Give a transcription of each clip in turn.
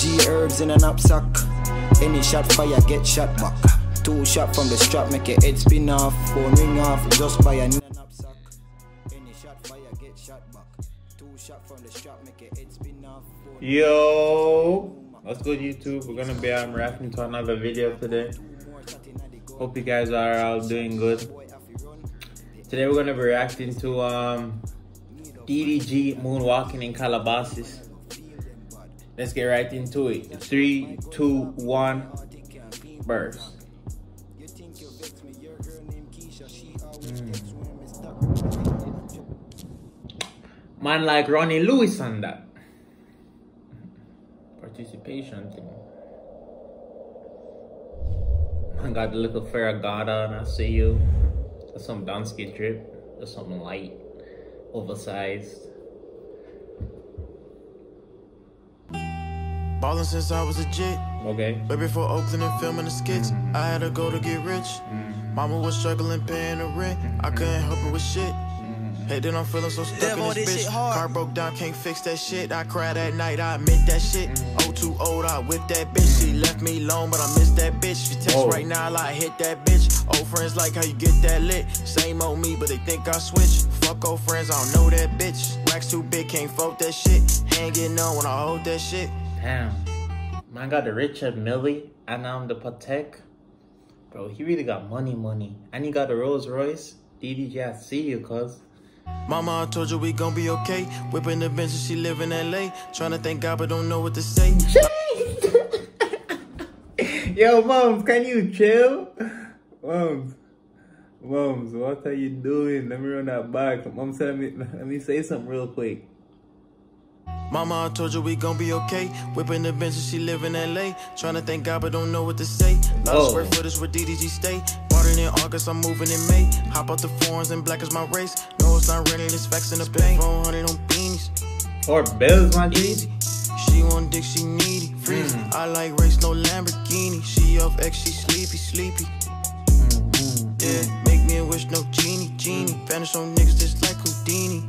OG herbs in a knapsack. Any shot fire, get shot back. Two shot from the strap, make your head spin off. Phone ring off, just by a knapsack. Any shot fire, get shot back. Two shot from the strap, make your head spin off. Yo, what's good YouTube? We're gonna be um, reacting to another video today. Hope you guys are all doing good. Today we're gonna be reacting to um DDG moonwalking in Calabasas. Let's get right into it. Three, two, one, burst. Mm. Man like Ronnie Lewis on that. Participation thing. I got the little Farragotta and I see you. That's some Donski drip. That's something light, oversized. Ballin' since I was a jit. Okay. Way before Oakland and filming the skits, mm-hmm. I had to go to get rich. Mm-hmm. Mama was struggling paying the rent. I mm-hmm. couldn't help her with shit. Hey, then I'm feeling so stuck Damn, in all this this bitch. shit hard. Car broke down, can't fix that shit. I cried at night, I admit that shit. Oh, too old, I whipped that bitch. She left me alone, but I miss that bitch. She text Oh. right now, like hit that bitch. Old friends like how you get that lit. Same old me, but they think I switch. Fuck old friends, I don't know that bitch. Racks too big, can't fold that shit. Ain't getting on when I hold that shit. Damn. Man got the Richard Mille and um the Patek. Bro, he really got money, money. And he got the Rolls Royce. DDG, I see you, cuz. Mama, I told you we gon' be okay. Whipping the Benz and she live in LA. Trying to thank God, but don't know what to say. Yo, moms, can you chill? Moms, moms, what are you doing? Let me run that back. Mom said, let me, let me say something real quick. Mama, I told you we gon' be okay. Whipping the Benz and she live in LA. Trying to thank God, but don't know what to say. Lot of square footage where DDG stay. Bought it in August, I'm moving in May. Hop out the foreigns and black is my race. No, it's not raining, it's facts in the bank. 400 on beanies. Four bills, my G. She want dick, she needy. Freeze. Mm. I like race, no Lamborghini. She off X, she sleepy, sleepy. Mm-hmm. Yeah, make me a wish, no genie, genie. Vanish on niggas just like Houdini.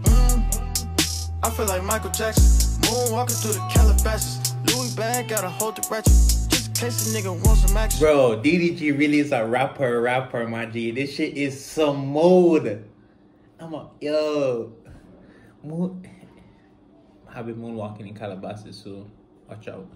Mm. I feel like Michael Jackson. Moonwalking through the Calabasas. Louis bag, gotta hold the ratchet. Just in case a nigga wants some action. Bro, DDG really is a rapper, rapper, my G. This shit is some mode. I'm a, yo. Moon. I've been moonwalking in Calabasas, so watch out.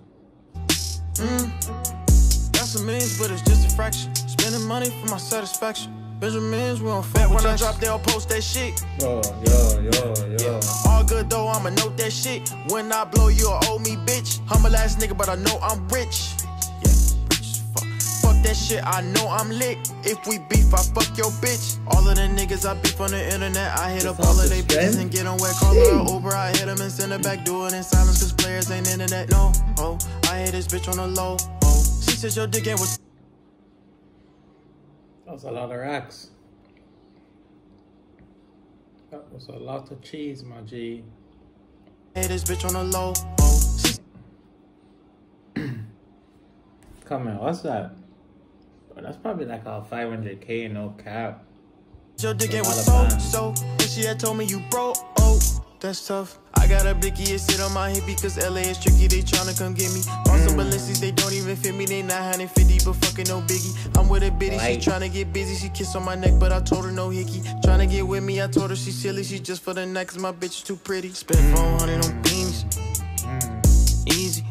Got some millions, but it's just a fraction. Spending money for my satisfaction. Benjamins, we don't fuck When I drop, they'll post that shit. Yo, yo, yo, yo. All good though, I'ma note that shit. When I blow, you'll owe me, bitch. I'm a last nigga, but I know I'm rich. Yeah, rich fuck. Fuck that shit, I know I'm lit. If we beef, I fuck your bitch. All of the niggas I beef on the internet, I hit This up all of they the bitches and get on wet. Call her a Uber, I hit them and send her back. Do it in silence, cause players ain't internet. No, oh, I hit this bitch on the low. Oh, she says your dick ain't was. Was a lot of racks. That was a lot of cheese, my G. Hey, this bitch on the low. Come on, what's that? Bro, that's probably like a 500k no cap. Your dick was so, so. And she had told me you broke. Oh, that's tough. I got a blicky and sit on my hippie cause LA is tricky. They tryna come get me. On some Balenci's, they don't even fit me. They 950, but fucking no biggie. I'm with a bitty, she tryna get busy. She kiss on my neck, but I told her no hickey. Tryna get with me, I told her she silly. She just for the night cause my bitch is too pretty. Spend mm. 400 on beanies. Mm. Easy.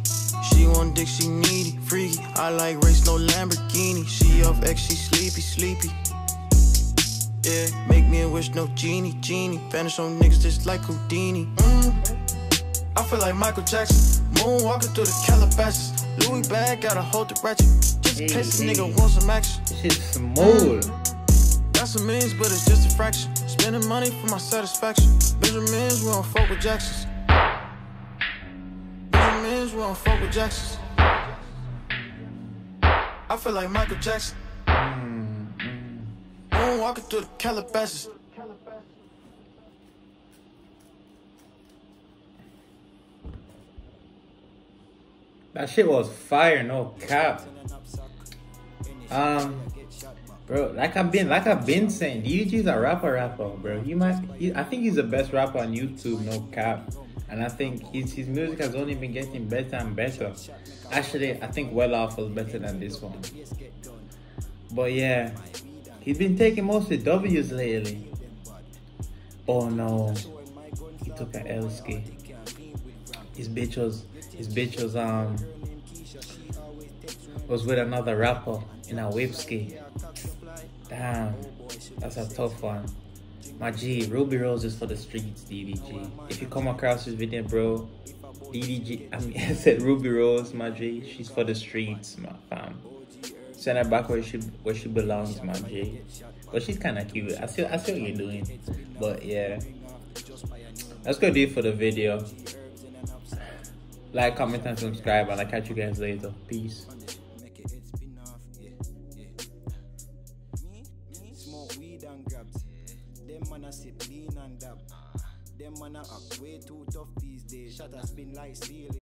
She want dick, she needy. Freaky. I like race, no Lamborghini. She off X, she sleepy, sleepy. Yeah, make me a wish, no genie, genie. Vanish on niggas just like Houdini. Mm. I feel like Michael Jackson. Moonwalking through the Calabasas. Louis bag, gotta hold the ratchet. Just in Hey, case a nigga wants some action. This shit's smooth. Got some millions, but it's just a fraction. Spending money for my satisfaction. Benjamins, we don't fuck with Jacksons. Benjamins, we don't fuck with Jacksons. I feel like Michael Jackson. Moonwalking through the Calabasas. That shit was fire, no cap. Um, bro, like I've been, like I've been saying, DDG's a rapper, rapper, bro. He might, he, I think he's the best rapper on YouTube, no cap. and I think his his music has only been getting better and better. Actually, I think Well Off was better than this one. But yeah, he's been taking mostly W's lately. Oh no, he took a L ski. His bitch was his bitch was um was with another rapper in a whip ski. Damn, that's a tough one. My G, Rubi Rose is for the streets, DDG. If you come across this video, bro, DDG, I mean, I said Rubi Rose, my G, she's for the streets, my fam. Send her back where she where she belongs, my G. But she's kind of cute. I see, I see what you're doing. But yeah, that's gonna do it for the video. Like, comment, and subscribe, and I'll catch you guys later. Peace. Them man a sip lean and dab. Them man a act way too tough these days. Shut a spin like steel.